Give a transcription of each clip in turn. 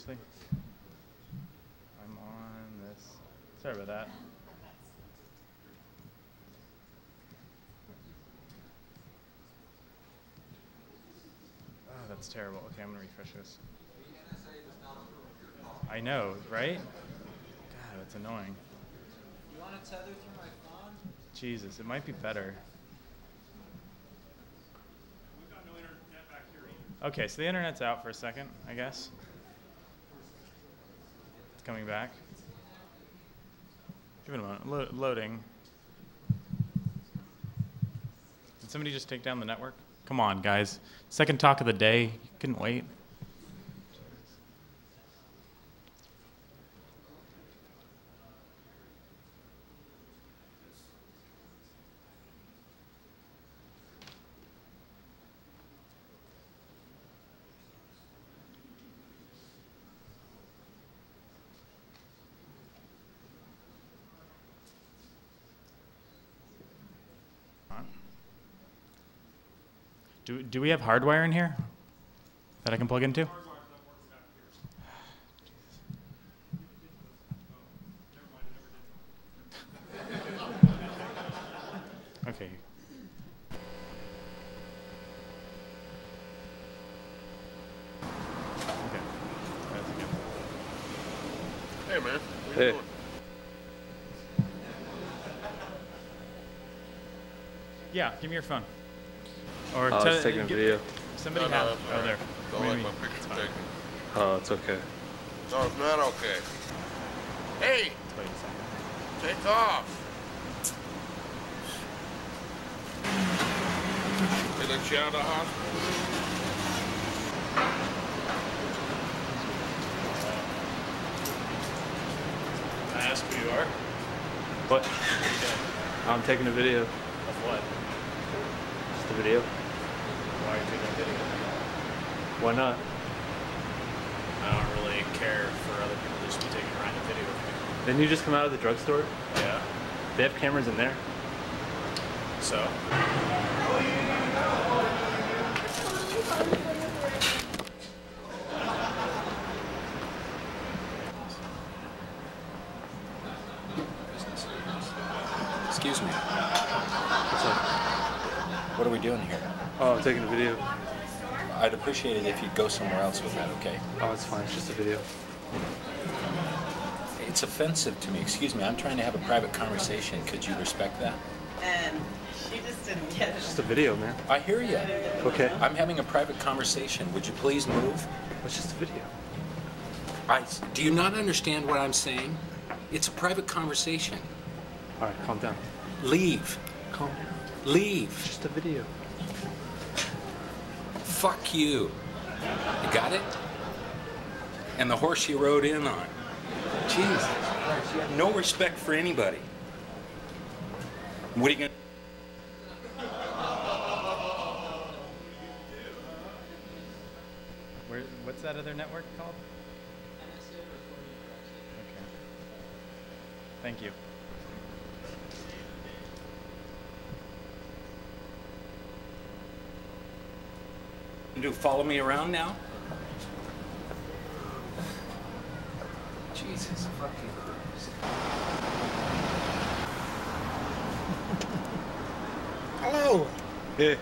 seriously? I'm on this. Sorry about that. Oh, that's terrible. Okay, I'm gonna refresh this. I know, right? God, that's annoying. You want to tether through my phone? Jesus, it might be better. Okay, so the internet's out for a second, I guess. It's coming back. Give it a moment. Lo- loading. Did somebody just take down the network? Come on, guys. Second talk of the day. You couldn't wait. On. Do, do we have hardwire in here that I can plug into? Okay. Okay. That's good. Hey, man. Hey. Yeah, give me your phone. Or I was taking a video. Somebody No, no, have. that's oh, there. Don't do like my mean? picture taken. Oh, it's okay. No, it's not okay. Hey, Wait a second. take off. They let you out of the hospital? Can I ask who you are? What? I'm taking a video. Of what? Just a video. Why you taking a video? Why not? I don't really care for other people to just be taking a random video of me. Didn't you just come out of the drugstore? Yeah. They have cameras in there. So? Excuse me. What's up? What are we doing here? Oh, I'm taking a video. I'd appreciate it if you'd go somewhere else with that, okay? Oh, it's fine. It's just a video. It's offensive to me. Excuse me. I'm trying to have a private conversation. Could you respect that? and she just didn't get it. Just a video, man. I hear you. Okay. I'm having a private conversation. Would you please move? It's just a video. I, do you not understand what I'm saying? It's a private conversation. All right, calm down. Leave. Calm down. Leave. It's just a video. Fuck you. You got it? And the horse you rode in on. Jesus Christ, you have no respect for anybody. What are you gonna? Where, what's that other network called? Okay. Thank you. Do? Follow me around now? Jesus fucking Christ. Hello, Hey.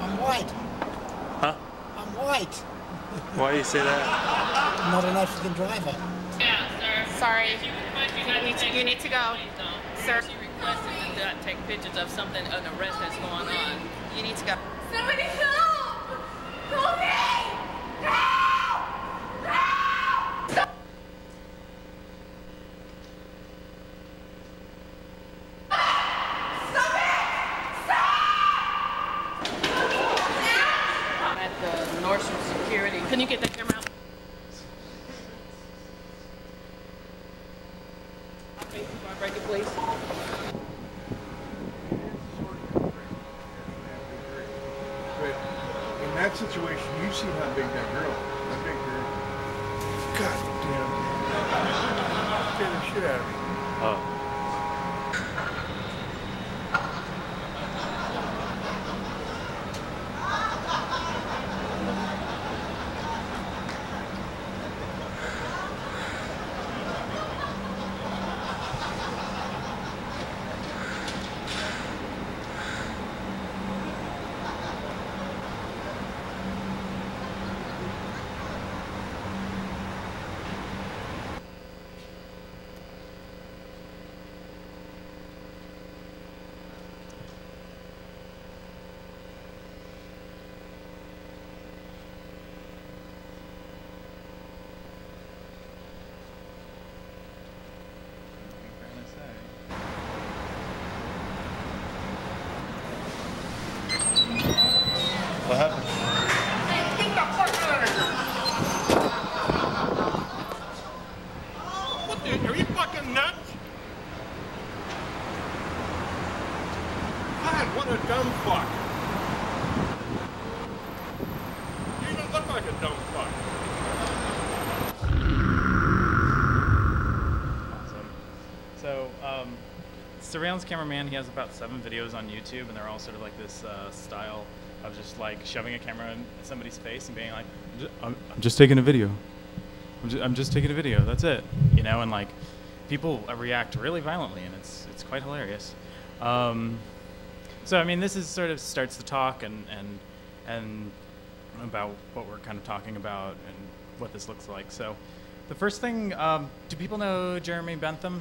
I'm white. Huh? I'm white. Why do you say that? I'm not an African driver. yeah Sorry. You need to, you need to go. Sir, She requested to not take pictures of something, an arrest that's going on. you need to go. Somebody help! Help me! Help! Help! Stop it! Stop! I'm at the Nordstrom Security. Can you get that camera out? Okay, before I break it, please. But in that situation, you see how big that girl, that big girl. God damn. Scared the shit out of me. Oh. What a dumb fuck. You don't look like a dumb fuck. Awesome. So, um, surveillance cameraman, he has about seven videos on YouTube, and they're all sort of like this uh, style of just like shoving a camera in somebody's face and being like, "I'm ju- I'm, I'm just taking a video. I'm just, I'm just taking a video. That's it. You know, and like people uh, react really violently, and it's it's quite hilarious. Um, so I mean, this is sort of starts the talk and and and about what we're kind of talking about and what this looks like. So, the first thing, um, do people know Jeremy Bentham?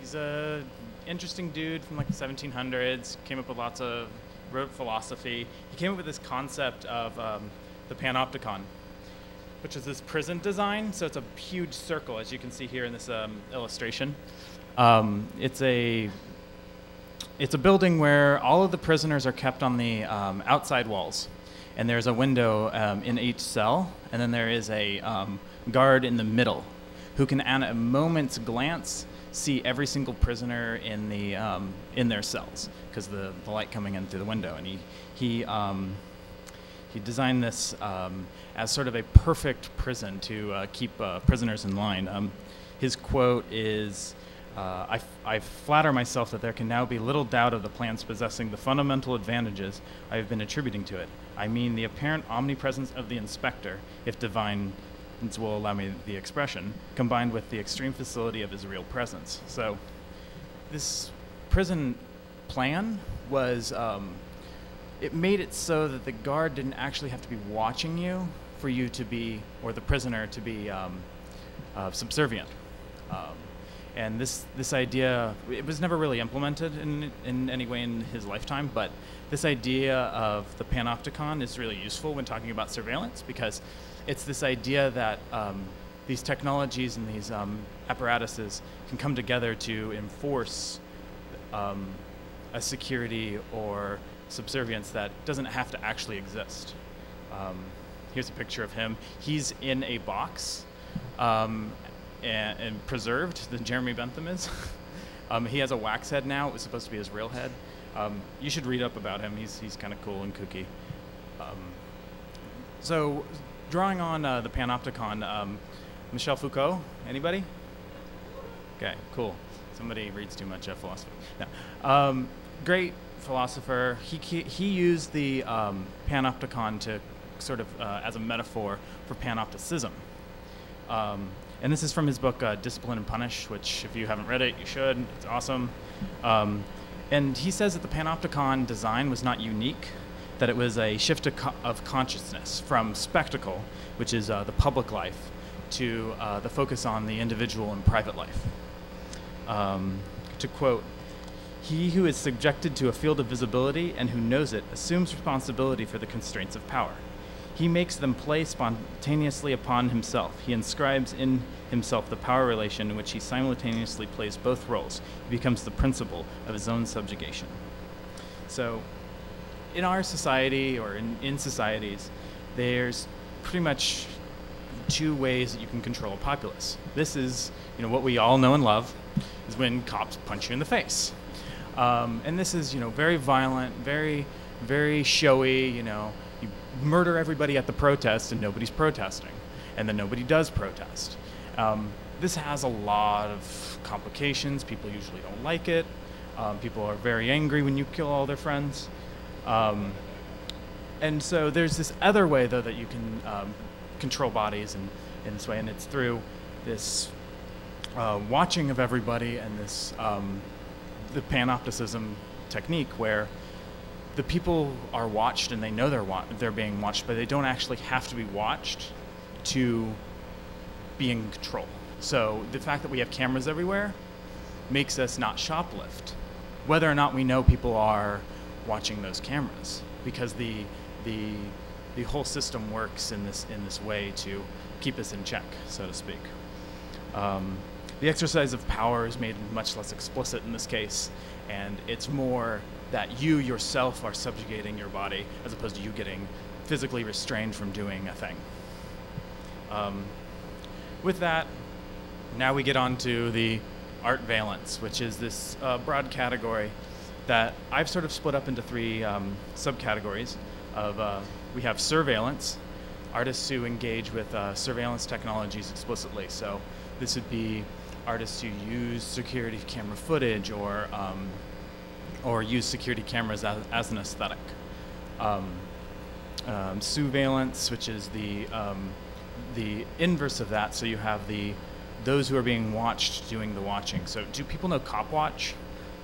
He's a interesting dude from like the 1700s. Came up with lots of wrote philosophy. He came up with this concept of um, the panopticon, which is this prison design. So it's a huge circle, as you can see here in this um, illustration. Um, it's a it's a building where all of the prisoners are kept on the um, outside walls, and there's a window um, in each cell, and then there is a um, guard in the middle, who can, at a moment's glance, see every single prisoner in the um, in their cells because the, the light coming in through the window, and he he um, he designed this um, as sort of a perfect prison to uh, keep uh, prisoners in line. Um, his quote is, uh, I, I flatter myself that there can now be little doubt of the plans possessing the fundamental advantages I have been attributing to it. I mean the apparent omnipresence of the inspector, if divine will allow me the expression, combined with the extreme facility of his real presence. So, this prison plan was um, it made it so that the guard didn't actually have to be watching you for you to be, or the prisoner to be um, uh, subservient. Um, and this this idea it was never really implemented in in any way in his lifetime, but this idea of the panopticon is really useful when talking about surveillance because it's this idea that um, these technologies and these um, apparatuses can come together to enforce um, a security or subservience that doesn't have to actually exist. Um, here's a picture of him. He's in a box um, and, and preserved than Jeremy Bentham is. um, he has a wax head now. It was supposed to be his real head. You should read up about him. He's, he's kind of cool and kooky. So, drawing on uh, the Panopticon, um, Michel Foucault, anybody? Okay, cool. Somebody reads too much uh, philosophy. No. Um, great philosopher. He, he, used the um, panopticon to sort of uh, as a metaphor for panopticism. Um, and this is from his book uh, Discipline and Punish, which if you haven't read it, you should. It's awesome. Um, and he says that the panopticon design was not unique, that it was a shift of, co- of consciousness from spectacle, which is uh, the public life, to uh, the focus on the individual and private life. Um, to quote, he who is subjected to a field of visibility and who knows it assumes responsibility for the constraints of power. He makes them play spontaneously upon himself. He inscribes in himself the power relation in which he simultaneously plays both roles. He becomes the principle of his own subjugation. So, in our society or in, in societies, there's pretty much two ways that you can control a populace. This is, you know, what we all know and love, is when cops punch you in the face. Um, and this is, you know, very violent, very, very showy. You know, you murder everybody at the protest and nobody's protesting, and then nobody does protest. Um, this has a lot of complications. People usually don't like it. Um, people are very angry when you kill all their friends. Um, and so there's this other way, though, that you can um, control bodies in, in this way, and it's through this uh, watching of everybody and this um, the panopticism technique where the people are watched and they know they're wa- they're being watched, but they don't actually have to be watched to be in control. So the fact that we have cameras everywhere makes us not shoplift, whether or not we know people are watching those cameras, because the the the whole system works in this in this way to keep us in check, so to speak. Um, the exercise of power is made much less explicit in this case, and it's more that you yourself are subjugating your body as opposed to you getting physically restrained from doing a thing. Um, with that, now we get on to the artveillance, which is this uh, broad category that I've sort of split up into three um, subcategories. Of uh, we have surveillance, artists who engage with uh, surveillance technologies explicitly. So this would be artists who use security camera footage or um, or use security cameras as, as an aesthetic. Um, um, sousveillance, which is the um, the inverse of that. So you have the those who are being watched doing the watching. So do people know cop watch?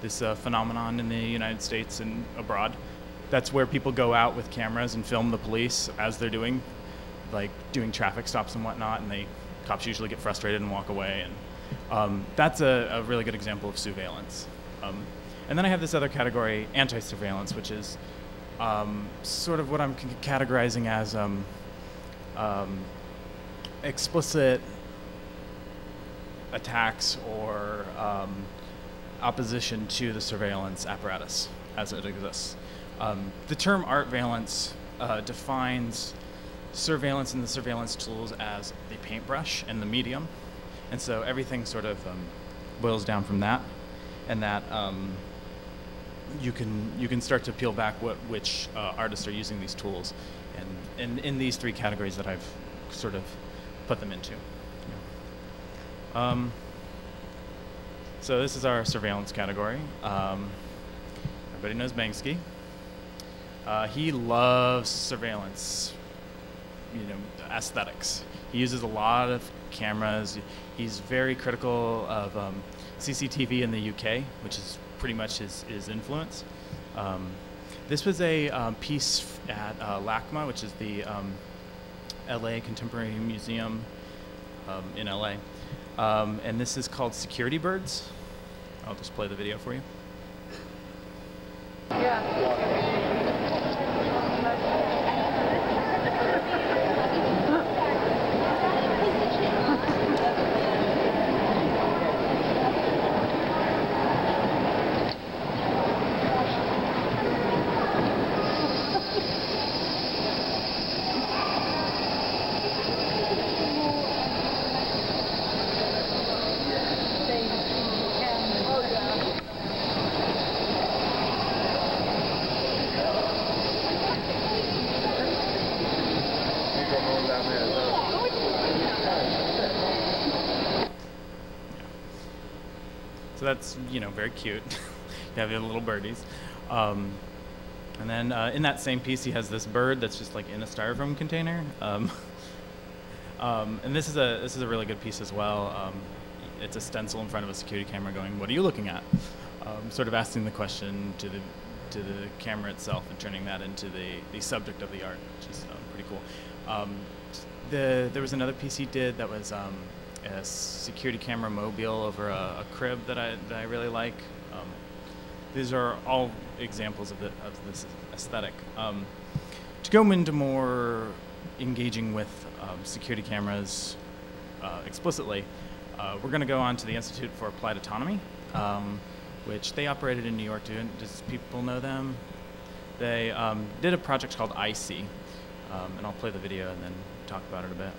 This uh, phenomenon in the United States and abroad. That's where people go out with cameras and film the police as they're doing, like doing traffic stops and whatnot, and they cops usually get frustrated and walk away. And um, that's a, a, really good example of sousveillance. Um, and then I have this other category, anti-surveillance, which is um, sort of what I'm categorizing as um, um, explicit attacks or um, opposition to the surveillance apparatus as it exists. Um, the term artveillance uh, defines surveillance and the surveillance tools as the paintbrush and the medium. And so everything sort of um, boils down from that, and that um, you can you can start to peel back what which uh, artists are using these tools, and in in these three categories that I've sort of put them into. Yeah. Um, so this is our surveillance category. Um, everybody knows Banksy. Uh, he loves surveillance, you know, aesthetics. He uses a lot of cameras. He's very critical of um, CCTV in the UK, which is pretty much his, his influence. Um, this was a um, piece at uh, LACMA, which is the um, LA Contemporary Museum um, in LA. Um, and this is called Security Birds. I'll just play the video for you. So that's you know very cute. you have your little birdies. Um, and then uh, in that same piece, he has this bird that's just like in a styrofoam container. Um, um, and this is a this is a really good piece as well. Um, it's a stencil in front of a security camera, going, "What are you looking at?" Um, sort of asking the question to the to the camera itself and turning that into the, the subject of the art, which is um, pretty cool. Um, the there was another piece he did that was a security camera mobile over a, a crib that I that I really like. Um, these are all examples of the of this aesthetic. Um, to go into more engaging with um, security cameras uh, explicitly, uh, we're going to go on to the Institute for Applied Autonomy, um, which they operated in New York. Do, does people know them? They um, did a project called iSee, um, and I'll play the video and then talk about it a bit.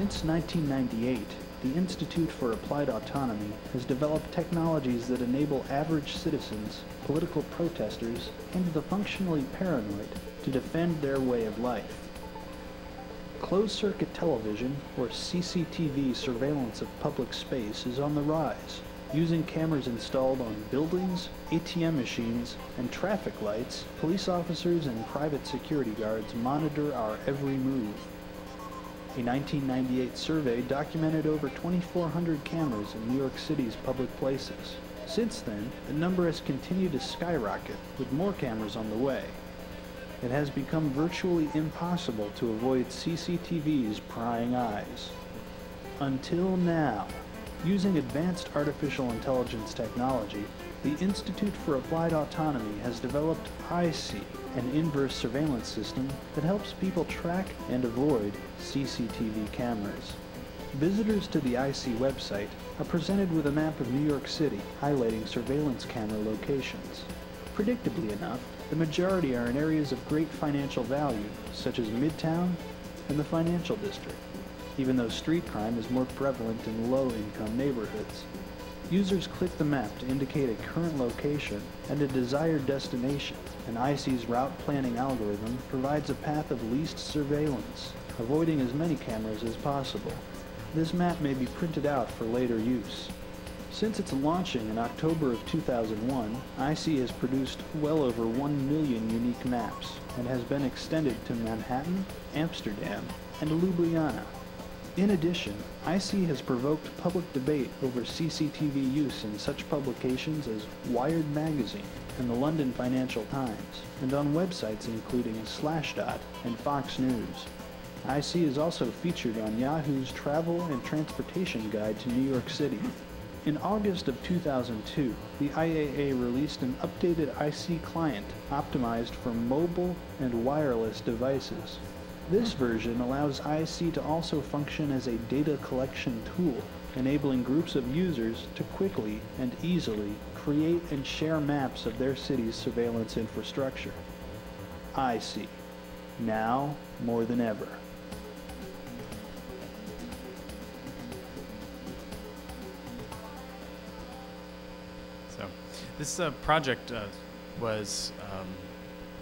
Since 1998, the Institute for Applied Autonomy has developed technologies that enable average citizens, political protesters, and the functionally paranoid to defend their way of life. Closed-circuit television, or CCTV surveillance of public space, is on the rise, using cameras installed on buildings, ATM machines, and traffic lights, police officers and private security guards monitor our every move. A 1998 survey documented over 2,400 cameras in New York City's public places. Since then, the number has continued to skyrocket, with more cameras on the way. It has become virtually impossible to avoid CCTV's prying eyes. Until now. Using advanced artificial intelligence technology, the Institute for Applied Autonomy has developed iSee, an inverse surveillance system that helps people track and avoid CCTV cameras. Visitors to the iSee website are presented with a map of New York City highlighting surveillance camera locations. Predictably enough, the majority are in areas of great financial value, such as Midtown, and the financial district, even though street crime is more prevalent in low-income neighborhoods. Users click the map to indicate a current location and a desired destination, and iSee's route planning algorithm provides a path of least surveillance, avoiding as many cameras as possible. This map may be printed out for later use. Since its launching in October of 2001, iSee has produced well over 1 million unique maps and has been extended to Manhattan, Amsterdam, and Ljubljana. In addition, iSee has provoked public debate over CCTV use in such publications as Wired Magazine and the London Financial Times, and on websites including Slashdot and Fox News. iSee is also featured on Yahoo's Travel and Transportation Guide to New York City. In August of 2002, the IAA released an updated iSee client optimized for mobile and wireless devices. This version allows iSee to also function as a data collection tool, enabling groups of users to quickly and easily create and share maps of their city's surveillance infrastructure. iSee. Now more than ever. So, this uh, project uh, was um,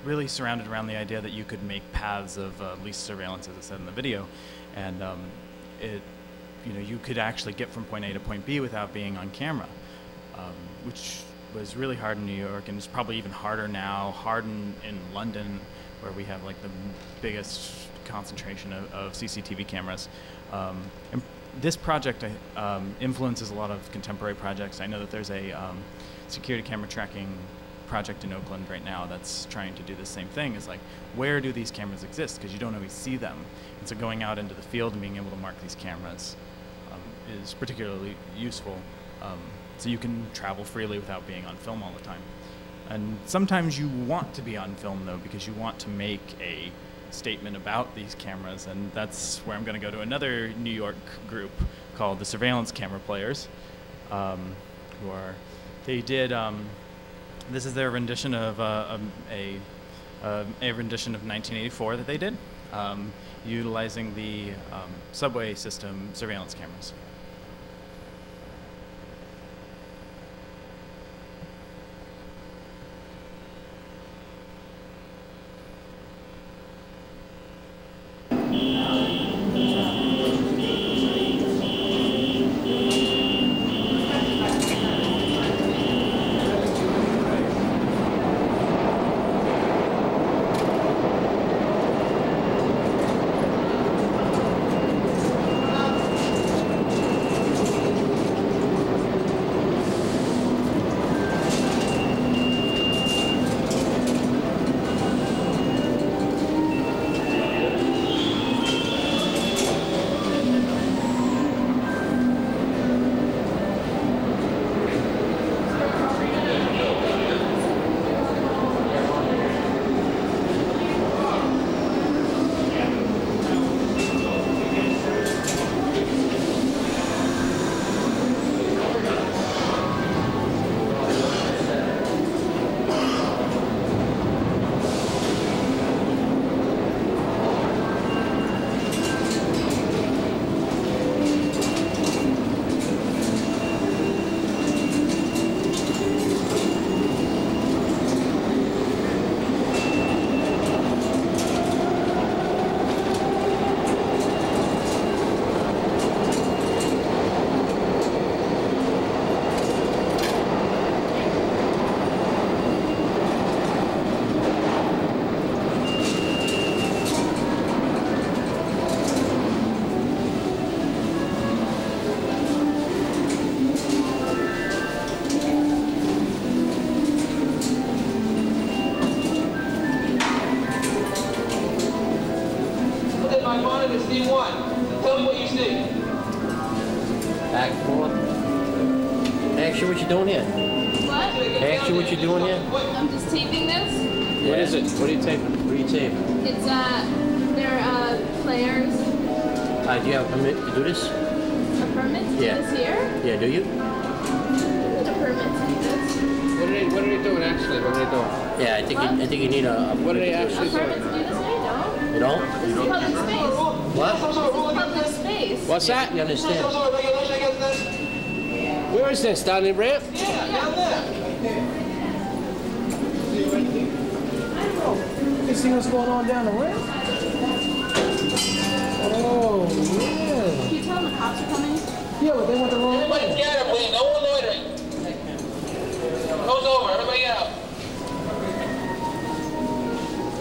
really surrounded around the idea that you could make paths of uh, least surveillance, as I said in the video, and um, it, you know, you could actually get from point A to point B without being on camera, um, which was really hard in New York, and it's probably even harder now. Hard in, in London, where we have like the biggest concentration of, of CCTV cameras. Um, and this project um, influences a lot of contemporary projects. I know that there's a um, security camera tracking project in Oakland right now that's trying to do the same thing. Is like, where do these cameras exist? Because you don't always see them. And so going out into the field and being able to mark these cameras um, is particularly useful. Um, so you can travel freely without being on film all the time. And sometimes you want to be on film though because you want to make a statement about these cameras, and that's where I'm going to go to another New York group called the Surveillance Camera Players, um, who are they did um, this is their rendition of uh, um, a uh, a rendition of 1984 that they did, um, utilizing the um, subway system surveillance cameras. What is it? What are you taping? What are you taping? It's uh, they're uh players. Uh, do you have a permit to do this? A permit to do Yeah. this here. Yeah, do you? A permit to do this. What are they, what are they doing actually? What are they doing? Yeah, I think you, I think you need a. a What are they A actually permit to do this? No, you don't. You don't? This is public space. What? This is public space. What's that? You understand? Where is this? Down in ramp? You see what's going on down the ramp? Oh, yeah. Can you tell them the cops are coming? Yeah, but they went the wrong Everybody way. scatter, please. No one loitering. Goes over. Everybody out.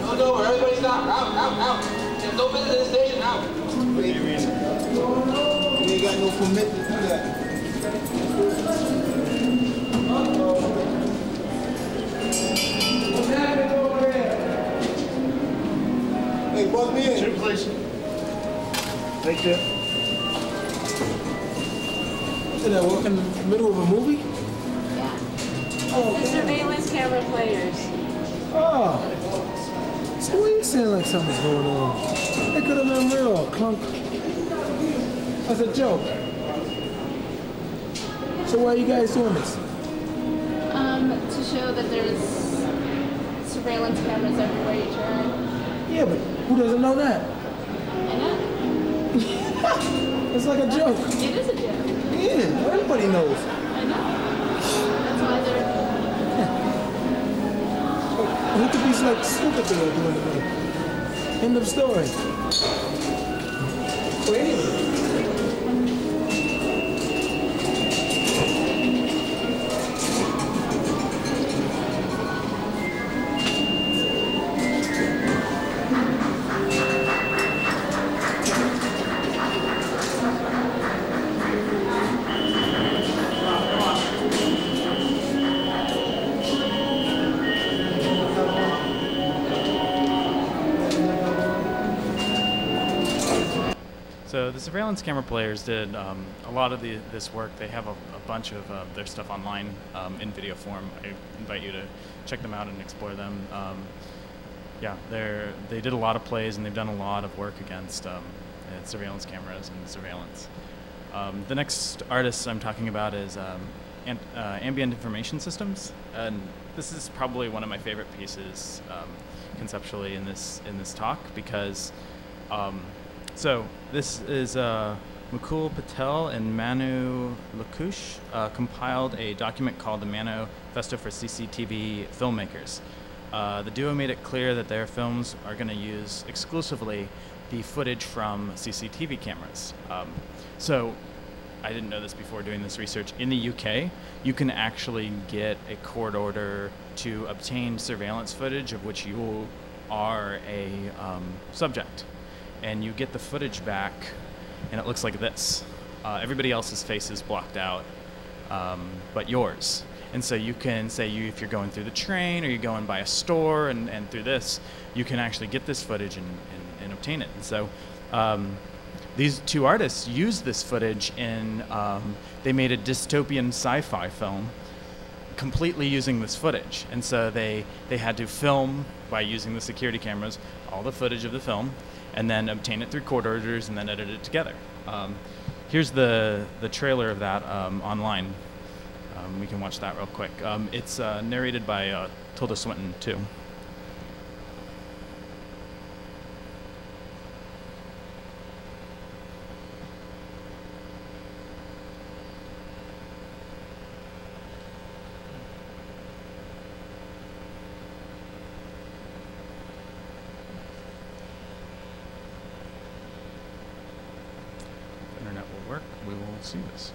Goes over. Everybody stop. Out, out, out. There's no business in the station. Out. You ain't got no permit to do that. Hey, bug me in. please. Right there. Did I work in the middle of a movie? Yeah. The surveillance camera players. Oh. So what you saying like something's going on? It could have been real, clunk. That's a joke. So why are you guys doing this? Um, to show that there's surveillance cameras everywhere you turn. Yeah, but who doesn't know that? I know. It's like a joke. It is a joke. Yeah, everybody knows. I know. That's why they're. Who could be like stupid doing the? End of story. Well, anyway. Surveillance camera players did um, a lot of the, this work. They have a, a bunch of uh, their stuff online um, in video form. I invite you to check them out and explore them. Um, yeah, they're they did a lot of plays and they've done a lot of work against um, uh, surveillance cameras and surveillance. Um, the next artist I'm talking about is um, uh, Ambient Information Systems, and this is probably one of my favorite pieces conceptually in this in this talk because. Um, so this is uh, Mukul Patel and Manu Luksch uh, compiled a document called the Manifesto for CCTV Filmmakers. Uh, the duo made it clear that their films are going to use exclusively the footage from CCTV cameras. Um, so I didn't know this before doing this research. In the UK, you can actually get a court order to obtain surveillance footage of which you are a um, subject and you get the footage back, and it looks like this. Uh, everybody else's face is blocked out, um, but yours. And so you can say you if you're going through the train or you're going by a store and, and through this, you can actually get this footage and, and, and obtain it. And so um, these two artists used this footage in um, they made a dystopian sci-fi film completely using this footage. And so they, they had to film by using the security cameras all the footage of the film and then obtain it through court orders and then edit it together. Um, here's the, the trailer of that um, online. Um, we can watch that real quick. Um, it's uh, narrated by uh, Tilda Swinton, too. If internet will work, we will see this.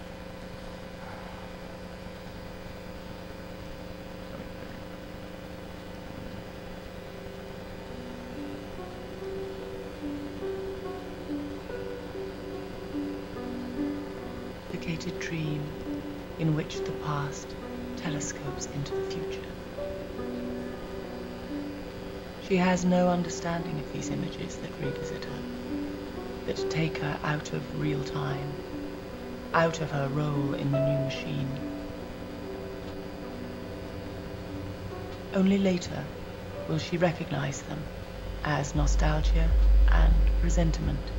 dream in which the past telescopes into the future. She has no understanding of these images that revisit her, that take her out of real time, out of her role in the new machine. Only later will she recognize them as nostalgia and resentment.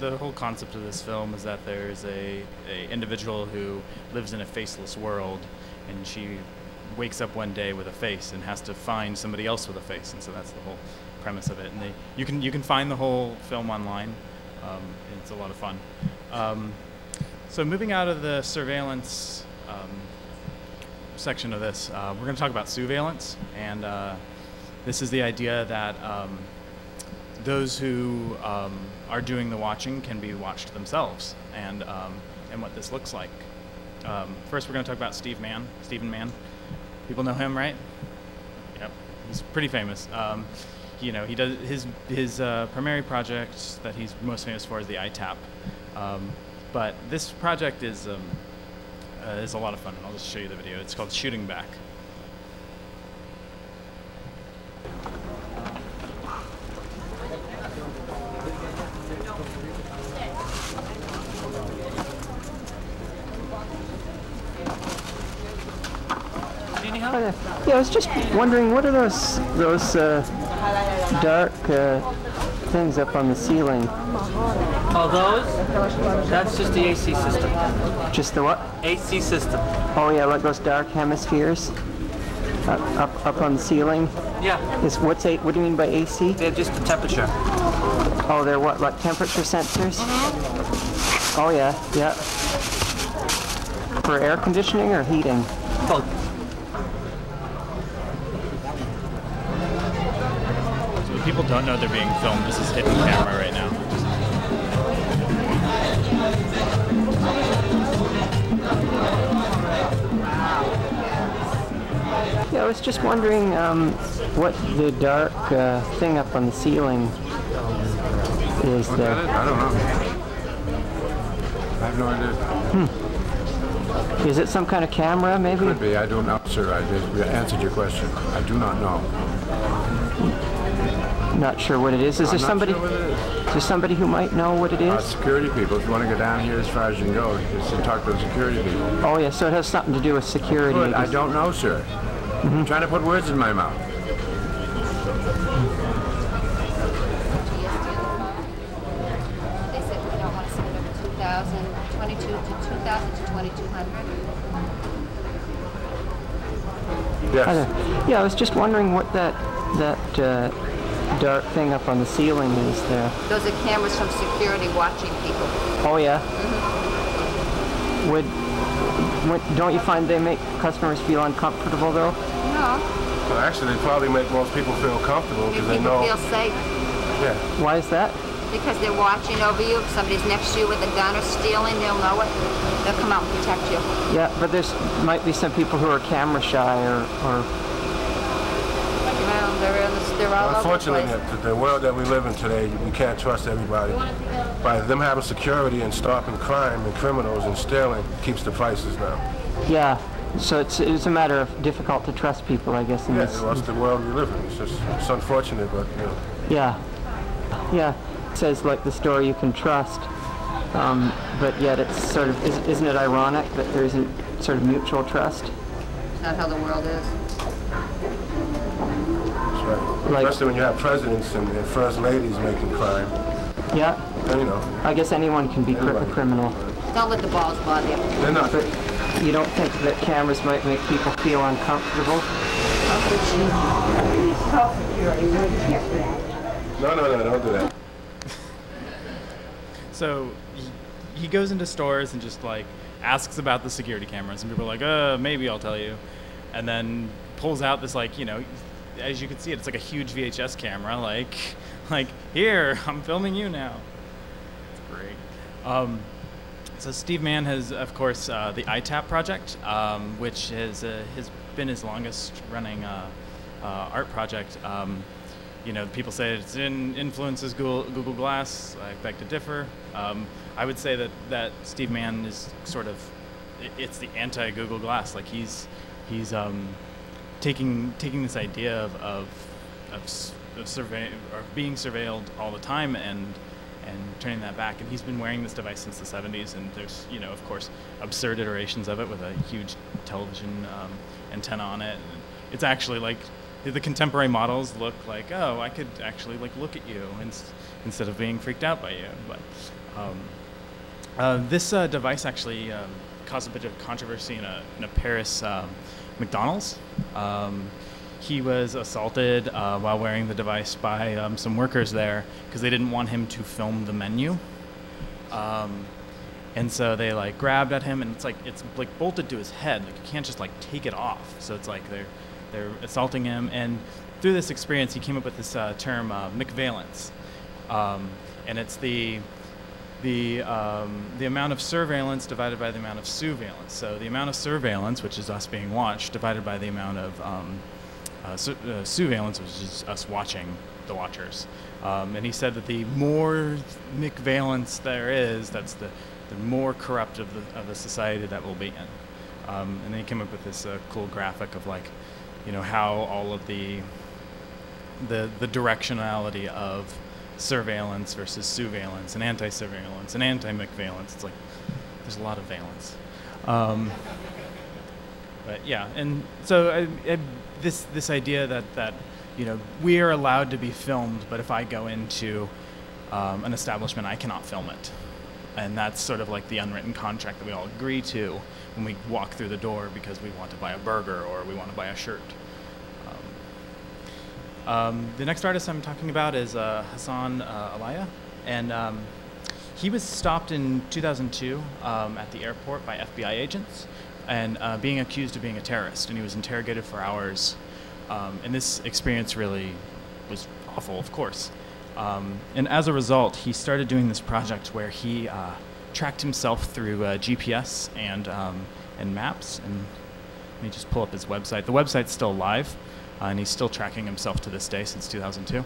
The, whole concept of this film is that there's a, a individual who lives in a faceless world, and she wakes up one day with a face and has to find somebody else with a face, and so that's the whole premise of it. And they, you can you can find the whole film online. Um, it's a lot of fun. Um, so moving out of the surveillance um, section of this, uh, we're going to talk about sousveillance, and uh, this is the idea that um, those who um, are doing the watching can be watched themselves, and um, and what this looks like. Um, first, we're going to talk about Steve Mann, Stephen Mann. People know him, right? Yep, he's pretty famous. Um, you know, he does his his uh, primary project that he's most famous for is the EyeTap. Um, but this project is um, uh, is a lot of fun, and I'll just show you the video. It's called Shooting Back. Hi there. Yeah, I was just wondering, what are those those uh, dark uh, things up on the ceiling? Oh, those? That's just the AC system. Just the what? AC system. Oh yeah, like those dark hemispheres up up, up on the ceiling. Yeah. Is what's a, what do you mean by AC? They're just the temperature. Oh, they're what? Like temperature sensors? Oh yeah, yeah. For air conditioning or heating? Both. So if people don't know they're being filmed, this is hidden camera right now. Yeah, I was just wondering um, what the dark uh, thing up on the ceiling is there. I don't know. I have no idea. Hmm. Is it some kind of camera, maybe? Could be. I don't know, sir. I just answered your question. I do not know. Not sure what it is. Is I'm there somebody? sure what it is. Is there somebody who might know what it is? Uh, security people. If you want to go down here as far as you can go, just to talk to the security people. Oh yeah, so it has something to do with security. Good. I don't know, sir. I'm trying to put words in my mouth. They said we don't want to spend over 2,000, 22 to 2,000 to 2,200. Hi there. Yeah, I was just wondering what that that uh, dark thing up on the ceiling is there. Those are cameras from security watching people. Oh yeah. Mm-hmm. Would, would don't you find they make customers feel uncomfortable though? No, Well, actually, they probably make most people feel comfortable because they know. people feel safe Yeah. Why is that? because they're watching over you. If somebody's next to you with a gun or stealing, they'll know it. They'll come out and protect you. Yeah, but there's might be some people who are camera shy or, or Well, they're, in the, they're all over the Unfortunately, place. the, the world that we live in today, we can't trust everybody. By them having security and stopping crime and criminals and stealing keeps the prices down. yeah. So it's it's a matter of difficult to trust people, I guess. In Yeah, this. that's the world we live in. It's just it's unfortunate, but you know. Yeah, yeah. It says like the store you can trust, um, but yet it's sort of is, isn't it ironic that there isn't sort of mutual trust? It's not how the world is. That's right. Especially when you have presidents and, and first ladies making crime. Yeah. Then, you know, I guess anyone can be a criminal. Don't let the balls bother you. they're not. But you don't think that cameras might make people feel uncomfortable? No, no, no, don't do that. So he, he goes into stores and just like asks about the security cameras, and people are like, "Uh, maybe I'll tell you," and then pulls out this like you know, as you can see it, it's like a huge VHS camera, like like here I'm filming you now. It's great. Um, so Steve Mann has, of course, uh, the EyeTap project, um, which has uh, has been his longest running uh, uh, art project. Um, you know, people say it's in influences Google, Google Glass. I beg to differ. Um, I would say that, that Steve Mann is sort of, it's the anti-Google Glass. Like he's, he's um, taking taking this idea of of, of, of survey or being surveilled all the time and and turning that back. And he's been wearing this device since the 70s. And there's, you know, of course, absurd iterations of it with a huge television um, antenna on it. And it's actually like the contemporary models look like, oh, I could actually like look at you ins- instead of being freaked out by you. But um, uh, this uh, device actually um, caused a bit of controversy in a, in a Paris um, McDonald's. Um, he was assaulted uh, while wearing the device by um, some workers there because they didn't want him to film the menu. Um, and so they like grabbed at him, and it's like it's like bolted to his head. Like you can't just like take it off. So it's like they're they're assaulting him, and through this experience, he came up with this uh, term uh, McVeillance, um, and it's the the um, the amount of surveillance divided by the amount of sousveillance. So the amount of surveillance, which is us being watched, divided by the amount of um, uh, su- uh, sousveillance, which is us watching the watchers. Um, and he said that the more McVeillance there is, that's the, the more corrupt of the, of the society that we'll be in. Um, and then he came up with this uh, cool graphic of like, you know, how all of the the the directionality of surveillance versus sousveillance and anti-surveillance and anti-McVeillance. It's like there's a lot of valence. Um, but yeah, and so I, I, this this idea that that you know we are allowed to be filmed, but if I go into um, an establishment, I cannot film it, and that's sort of like the unwritten contract that we all agree to when we walk through the door because we want to buy a burger or we want to buy a shirt. Um, the next artist I'm talking about is uh, Hasan uh, Elahi, and um, he was stopped in 2002 um, at the airport by FBI agents and uh, being accused of being a terrorist, and he was interrogated for hours. Um, and this experience really was awful, of course. Um, and as a result, he started doing this project where he uh, tracked himself through uh, GPS and um, and maps. And let me just pull up his website. The website's still live, and he's still tracking himself to this day since 2002.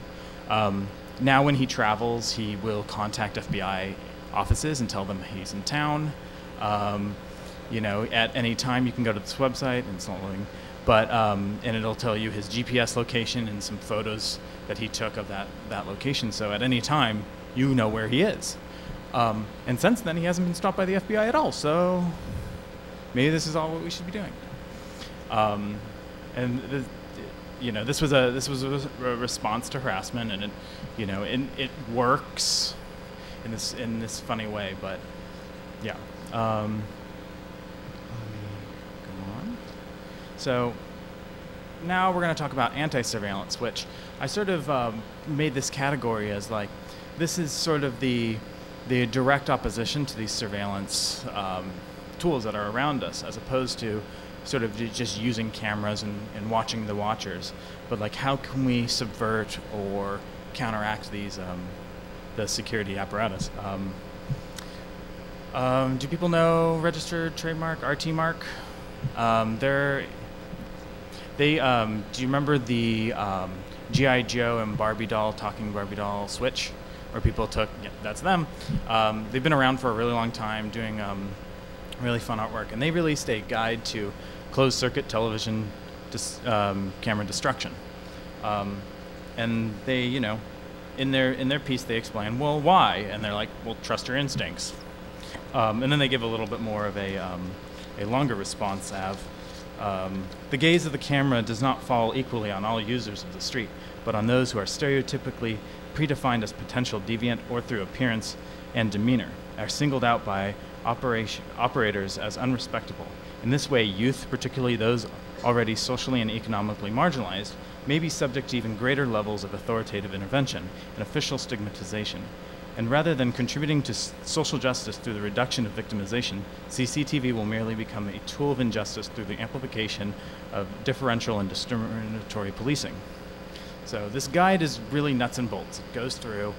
Um, now, when he travels, he will contact FBI offices and tell them he's in town. Um, you know, at any time you can go to this website and it's not loading, but um, and it'll tell you his GPS location and some photos that he took of that that location. So at any time, you know where he is. Um, and since then, he hasn't been stopped by the FBI at all. So maybe this is all what we should be doing. Um, and the, you know, this was a this was a response to harassment, and it, you know, it, it works in this in this funny way. But yeah. Um, So now we're going to talk about anti-surveillance, which I sort of um, made this category as like this is sort of the the direct opposition to these surveillance um, tools that are around us, as opposed to sort of just using cameras and, and watching the watchers. But like, how can we subvert or counteract these um, the security apparatus? Um, um, do people know registered trademark RTMark? Um, they're they um, do you remember the um, GI Joe and Barbie doll talking Barbie doll switch, where people took yeah, that's them. They've been around for a really long time, doing really fun artwork, and they released a guide to closed circuit television dis- um, camera destruction. Um, and they, you know, in their in their piece they explain, well, why? And they're like, well, trust your instincts. and then they give a little bit more of a a longer response of um, the gaze of the camera does not fall equally on all users of the street, but on those who are stereotypically predefined as potential deviant or through appearance and demeanor, are singled out by operators as unrespectable. In this way, youth, particularly those already socially and economically marginalized, may be subject to even greater levels of authoritative intervention and official stigmatization, and rather than contributing to social justice through the reduction of victimization, CCTV will merely become a tool of injustice through the amplification of differential and discriminatory policing. So this guide is really nuts and bolts. It goes through,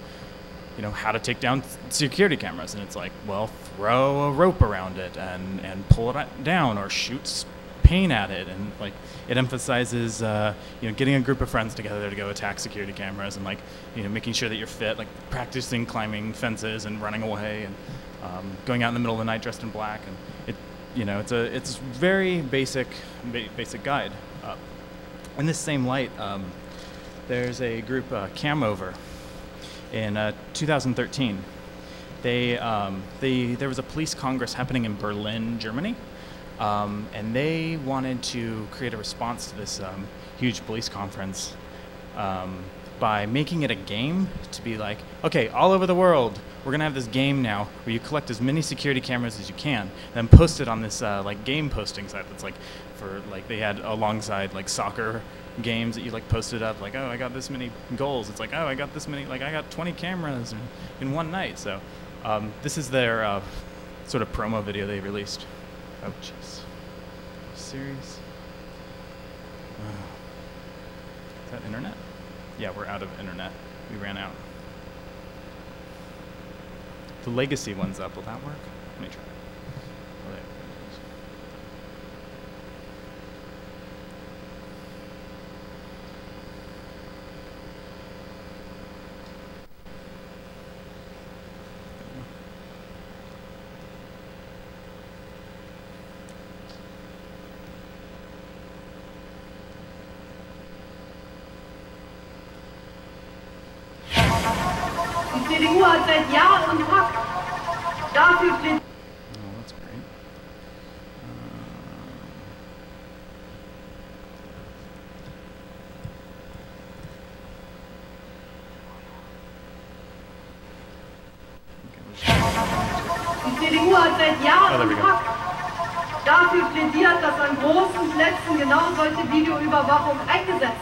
you know, how to take down security cameras, and it's like, well, throw a rope around it and and pull it down, or shoot paint at it, and like it emphasizes uh, you know getting a group of friends together to go attack security cameras and like you know making sure that you're fit, like practicing climbing fences and running away and um, going out in the middle of the night dressed in black. And it you know it's a it's very basic ba- basic guide. Uh, in this same light, um, there's a group uh, Camover in uh, 2013. They, um, they, there was a police congress happening in Berlin, Germany, um, and they wanted to create a response to this um, huge police conference um, by making it a game to be like, okay, all over the world, we're gonna have this game now where you collect as many security cameras as you can, then post it on this uh, like game posting site that's like for like they had alongside like soccer games that you like posted up like oh I got this many goals. It's like oh I got this many like I got 20 cameras in, in one night. So um, this is their uh, sort of promo video they released. Oh jeez, serious. Is that internet? Yeah, we're out of internet. We ran out. The legacy one's up. Will that work? Let me try. CDU hat seit Jahr und Tag dafür plädiert. Die CDU hat seit Jahr there we und. Tag dafür plädiert, dass an großen Plätzen genau solche Videoüberwachung eingesetzt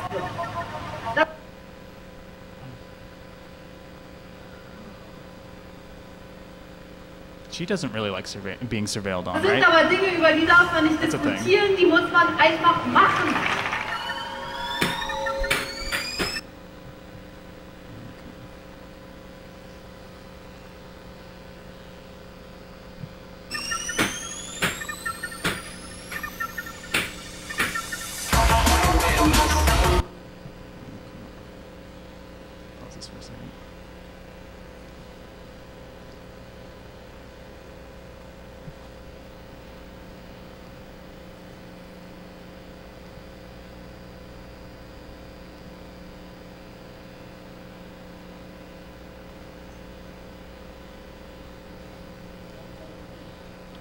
She doesn't really like survey- being surveilled on, sind right? aber Dinge, über die darf man nicht That's diskutieren, die muss man einfach machen.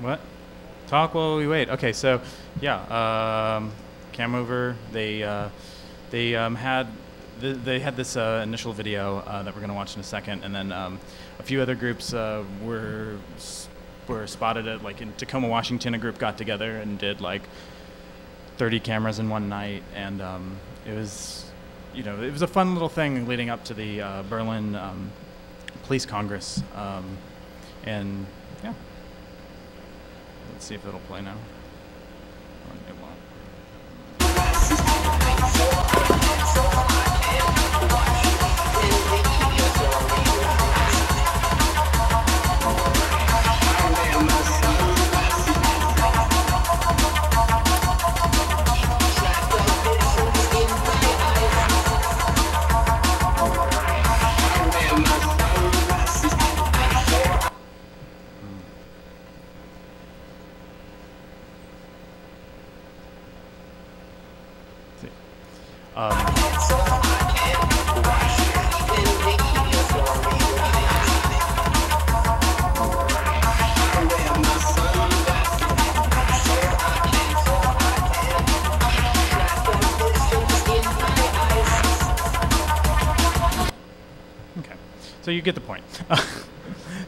What? Talk while we wait. Okay, so yeah, um, Camover. They uh, they um, had th- they had this uh, initial video uh, that we're gonna watch in a second, and then um, a few other groups uh, were were spotted at like in Tacoma, Washington. A group got together and did like 30 cameras in one night, and um, it was you know it was a fun little thing leading up to the uh, Berlin um, Police Congress, um, and yeah. Let's see if it'll play now.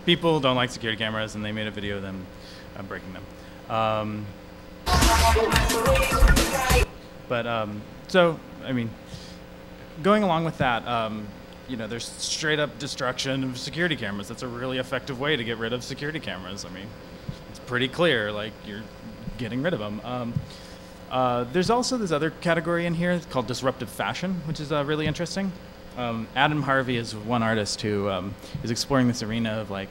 People don't like security cameras, and they made a video of them uh, breaking them. Um, but um, so, I mean, going along with that, um, you know, there's straight up destruction of security cameras. That's a really effective way to get rid of security cameras. I mean, it's pretty clear, like you're getting rid of them. Um, uh, there's also this other category in here called disruptive fashion, which is uh, really interesting. Um, Adam Harvey is one artist who um, is exploring this arena of like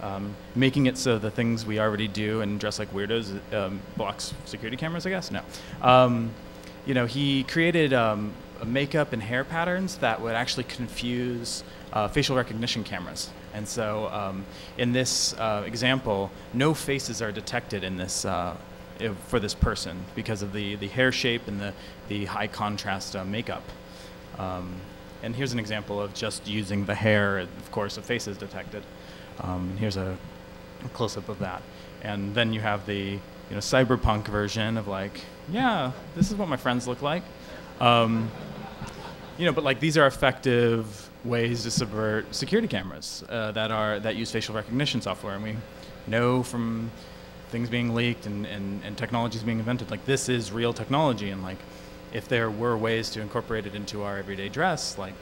um, making it so the things we already do and dress like weirdos um, blocks security cameras. I guess no. Um, you know, he created um, makeup and hair patterns that would actually confuse uh, facial recognition cameras. And so, in this uh, example, no faces are detected in this uh, for this person because of the, the hair shape and the, the high contrast uh, makeup. Um, and here's an example of just using the hair. Of course, a face is detected. Um, here's a, a close-up of that. And then you have the you know cyberpunk version of like, yeah, this is what my friends look like. Um, you know, but like these are effective ways to subvert security cameras uh, that are that use facial recognition software, and we know from things being leaked and, and, and technologies being invented, like this is real technology, and like if there were ways to incorporate it into our everyday dress, like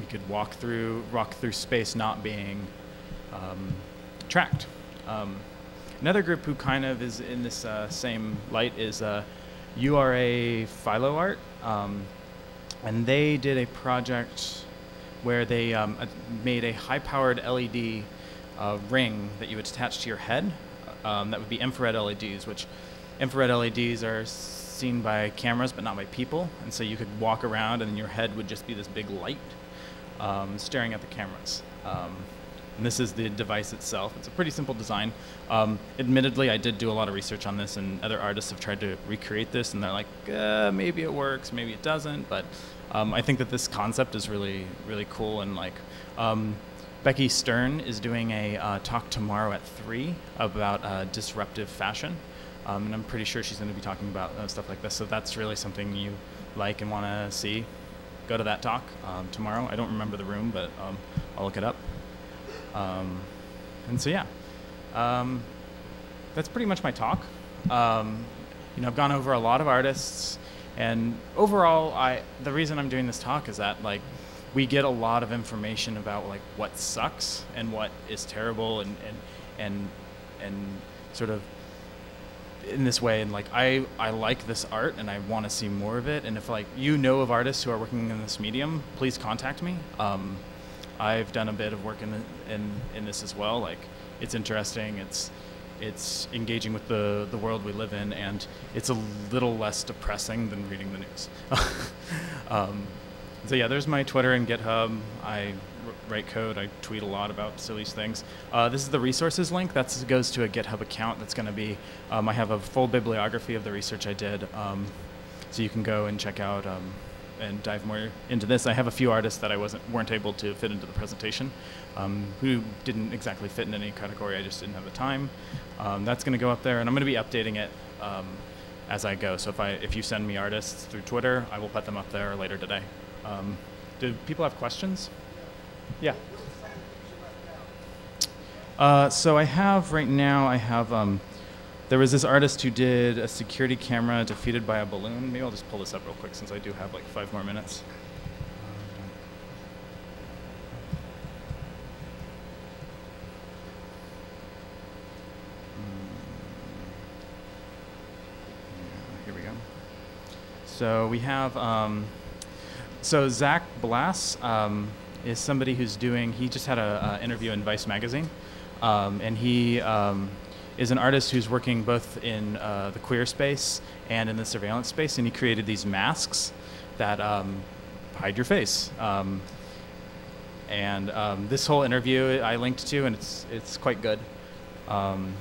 we could walk through walk through space not being um, tracked. Um, another group who kind of is in this uh, same light is uh, URA Philo Art, um, and they did a project where they um, uh, made a high-powered LED uh, ring that you would attach to your head. Um, that would be infrared LEDs, which infrared LEDs are seen by cameras but not by people, and so you could walk around and your head would just be this big light um, staring at the cameras. Um, and this is the device itself. It's a pretty simple design. Um, admittedly, I did do a lot of research on this, and other artists have tried to recreate this, and they're like, uh, maybe it works, maybe it doesn't. But um, I think that this concept is really, really cool. And like, um, Becky Stern is doing a uh, talk tomorrow at three about uh, disruptive fashion, um, and I'm pretty sure she's going to be talking about uh, stuff like this. So that's really something you like and want to see. Go to that talk um, tomorrow. I don't remember the room, but um, I'll look it up. Um, and so yeah, um, that's pretty much my talk. Um, you know, I've gone over a lot of artists, and overall, I the reason I'm doing this talk is that like we get a lot of information about like what sucks and what is terrible, and and and and sort of in this way and like I, I like this art and I want to see more of it and if like you know of artists who are working in this medium please contact me um, I've done a bit of work in, the, in in this as well. Like, it's interesting. It's it's engaging with the the world we live in, and it's a little less depressing than reading the news. um, so yeah, there's my Twitter and GitHub. I write code. I tweet a lot about silly things. Uh, this is the resources link. That goes to a GitHub account. That's going to be. Um, I have a full bibliography of the research I did, um, so you can go and check out um, and dive more into this. I have a few artists that I wasn't weren't able to fit into the presentation, um, who didn't exactly fit in any category. I just didn't have the time. Um, that's going to go up there, and I'm going to be updating it um, as I go. So if I if you send me artists through Twitter, I will put them up there later today. Do people have questions? Yeah. Uh, so I have right now. I have. Um, there was this artist who did a security camera defeated by a balloon. Maybe I'll just pull this up real quick since I do have like five more minutes. Here we go. So we have, um, so Zach Blas um, is somebody who's doing, he just had an interview in Vice magazine. Um, and he um, is an artist who's working both in uh, the queer space and in the surveillance space, and he created these masks that um, hide your face. Um, and um, this whole interview I linked to, and it's it's quite good. Um,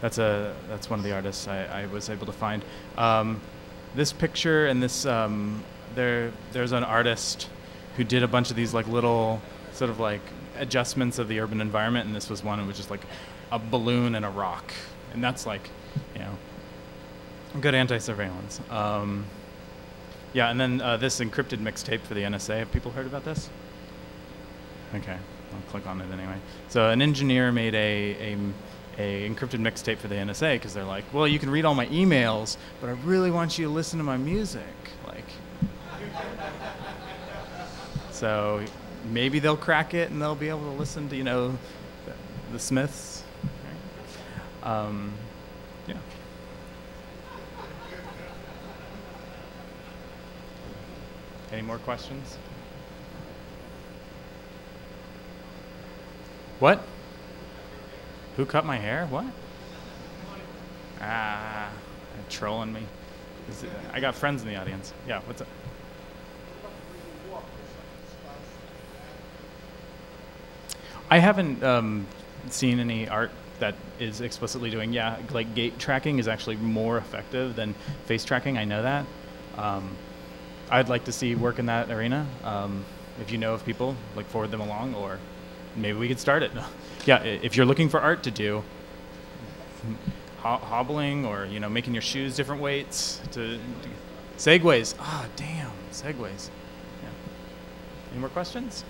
that's a that's one of the artists I, I was able to find. This picture and this there there's an artist who did a bunch of these like little sort of like adjustments of the urban environment, and this was one. It was just like a balloon and a rock, and that's like, you know, good anti-surveillance. Um, yeah, and then uh, this encrypted mixtape for the NSA. Have people heard about this? Okay, I'll click on it anyway. So an engineer made a, a a encrypted mixtape for the NSA because they're like, well, you can read all my emails, but I really want you to listen to my music. Like, so maybe they'll crack it and they'll be able to listen to, you know, the, the Smiths. Right? Um, yeah. Any more questions? What? Who cut my hair? What? Ah, trolling me. It, I got friends in the audience. Yeah, what's up? I haven't um, seen any art that is explicitly doing, yeah, like gait tracking is actually more effective than face tracking. I know that. Um, I'd like to see work in that arena. Um, if you know of people, like forward them along, or maybe we could start it. yeah, if you're looking for art to do, ho- hobbling or you know making your shoes different weights to, Segways. Ah, damn. Segways. Yeah. Any more questions?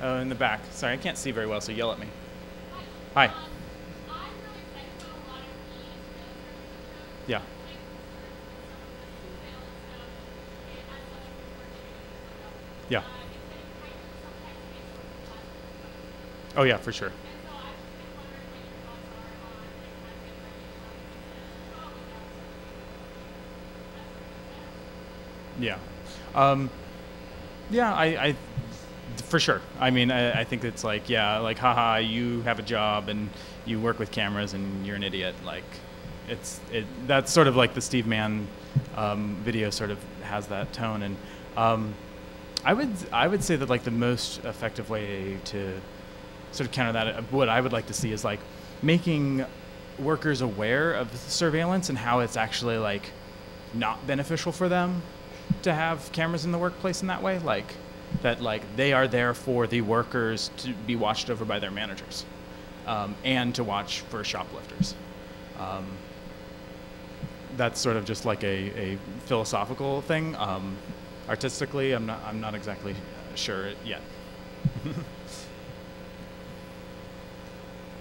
Oh, in the back. Sorry, I can't see very well, so yell at me. Hi. Yeah. Yeah. Oh yeah, for sure. Yeah. Um, yeah, I, I, for sure. I mean, I, I think it's like, yeah, like, haha, you have a job and you work with cameras and you're an idiot. Like, it's, it, that's sort of like the Steve Mann um, video sort of has that tone. And um, I would, I would say that like the most effective way to sort of counter that, uh, what I would like to see is like making workers aware of surveillance and how it's actually like not beneficial for them to have cameras in the workplace in that way like that like they are there for the workers to be watched over by their managers um, and to watch for shoplifters. Um, that's sort of just like a, a philosophical thing. Um, artistically i'm not i'm not exactly sure yet. Any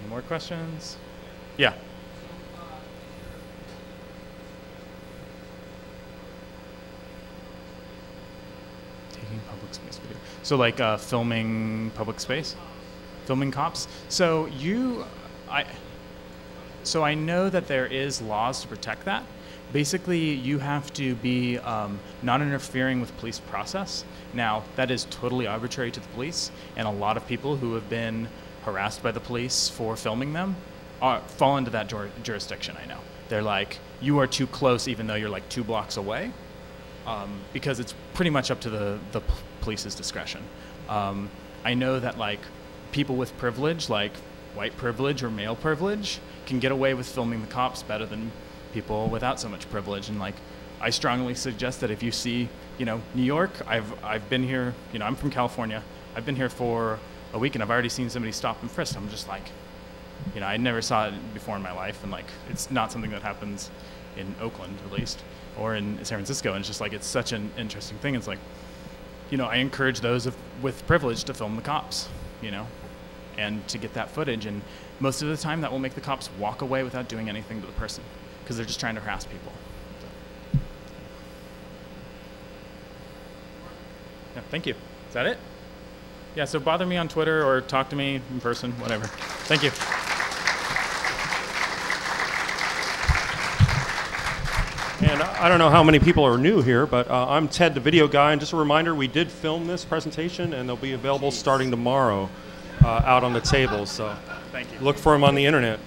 more questions? Yeah video. So like uh, filming public space, filming cops. So you, I, so I know that there is laws to protect that. Basically, you have to be um, not interfering with police process. Now, that is totally arbitrary to the police, and a lot of people who have been harassed by the police for filming them are, fall into that jur- jurisdiction. I know they're like, you are too close, even though you're like two blocks away um, because it's pretty much up to the, the police's discretion. Um, I know that like people with privilege, like white privilege or male privilege, can get away with filming the cops better than people without so much privilege. And like, I strongly suggest that if you see, you know, New York, I've I've been here. You know, I'm from California. I've been here for a week, and I've already seen somebody stop and frisk. I'm just like, you know, I never saw it before in my life, and like, it's not something that happens in Oakland, at least or in San Francisco, and it's just like it's such an interesting thing. It's like, you know, I encourage those of, with privilege to film the cops, you know, and to get that footage. And most of the time, that will make the cops walk away without doing anything to the person because they're just trying to harass people. Yeah, thank you. Is that it? Yeah. So bother me on Twitter or talk to me in person, whatever. Thank you. And I don't know how many people are new here, but uh, I'm Ted, the video guy. And just a reminder, we did film this presentation, and they'll be available starting tomorrow uh, out on the table. So Thank you. look for them on the internet.